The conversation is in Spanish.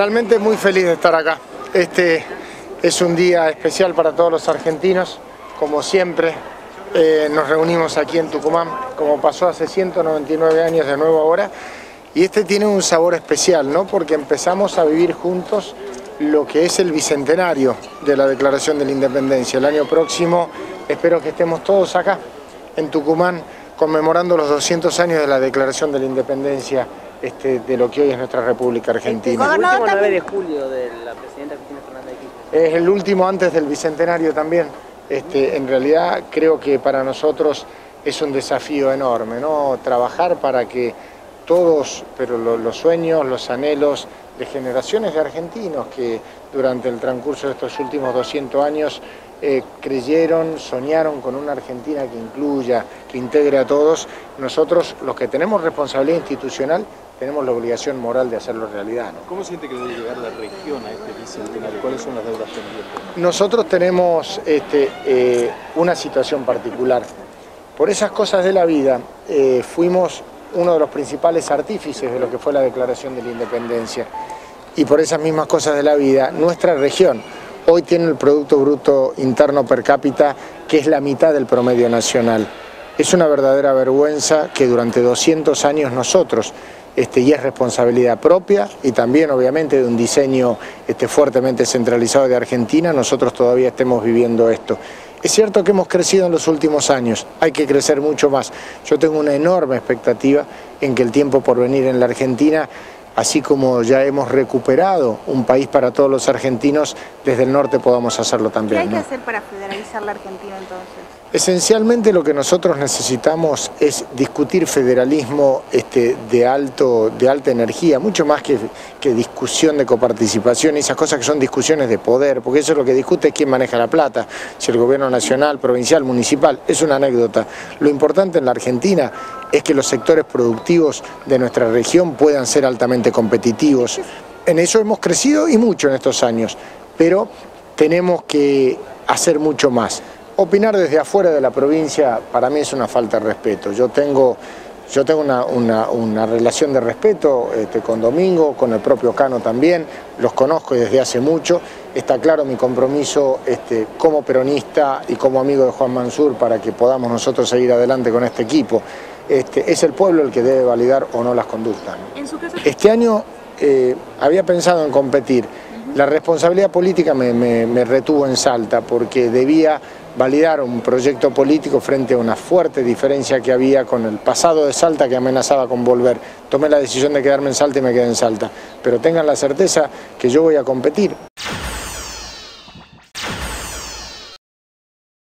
Realmente muy feliz de estar acá. Este es un día especial para todos los argentinos. Como siempre, eh, nos reunimos aquí en Tucumán, como pasó hace 199 años de nuevo ahora. Y este tiene un sabor especial, ¿no? Porque empezamos a vivir juntos lo que es el bicentenario de la Declaración de la Independencia. El año próximo espero que estemos todos acá, en Tucumán, conmemorando los 200 años de la Declaración de la Independencia este, de lo que hoy es nuestra República Argentina. El último 9 de julio de la presidenta Cristina Fernández de Kirchner. Es el último antes del Bicentenario también. Este, en realidad creo que para nosotros es un desafío enorme, ¿no? Trabajar para que todos, pero los sueños, los anhelos de generaciones de argentinos que durante el transcurso de estos últimos 200 años eh, creyeron, soñaron con una Argentina que incluya, que integre a todos, nosotros los que tenemos responsabilidad institucional tenemos la obligación moral de hacerlo realidad. ¿Cómo siente que debe llegar la región a este bicentenario? ¿Cuáles son las deudas pendientes? Nosotros tenemos este, eh, una situación particular. Por esas cosas de la vida eh, fuimos uno de los principales artífices de lo que fue la declaración de la independencia. Y por esas mismas cosas de la vida, nuestra región, hoy tiene el Producto Bruto Interno Per cápita que es la mitad del promedio nacional. Es una verdadera vergüenza que durante 200 años nosotros, este, y es responsabilidad propia y también obviamente de un diseño este, fuertemente centralizado de Argentina, nosotros todavía estemos viviendo esto. Es cierto que hemos crecido en los últimos años, hay que crecer mucho más. Yo tengo una enorme expectativa en que el tiempo por venir en la Argentina así como ya hemos recuperado un país para todos los argentinos, desde el norte podamos hacerlo también. ¿Qué hay que hacer para federalizar la Argentina entonces? Esencialmente lo que nosotros necesitamos es discutir federalismo este, de, alto, de alta energía, mucho más que, que discusión de coparticipación, esas cosas que son discusiones de poder, porque eso es lo que discute es quién maneja la plata, si el gobierno nacional, provincial, municipal, es una anécdota. Lo importante en la Argentina es que los sectores productivos de nuestra región puedan ser altamente competitivos. En eso hemos crecido y mucho en estos años, pero tenemos que hacer mucho más. Opinar desde afuera de la provincia para mí es una falta de respeto. Yo tengo, yo tengo una, relación de respeto este, con Domingo, con el propio Cano también, los conozco desde hace mucho. Está claro mi compromiso este, como peronista y como amigo de Juan Mansur para que podamos nosotros seguir adelante con este equipo. Este, es el pueblo el que debe validar o no las conductas. Este año eh, había pensado en competir. La responsabilidad política me retuvo en Salta porque debía validar un proyecto político frente a una fuerte diferencia que había con el pasado de Salta que amenazaba con volver. Tomé la decisión de quedarme en Salta y me quedé en Salta, pero tengan la certeza que yo voy a competir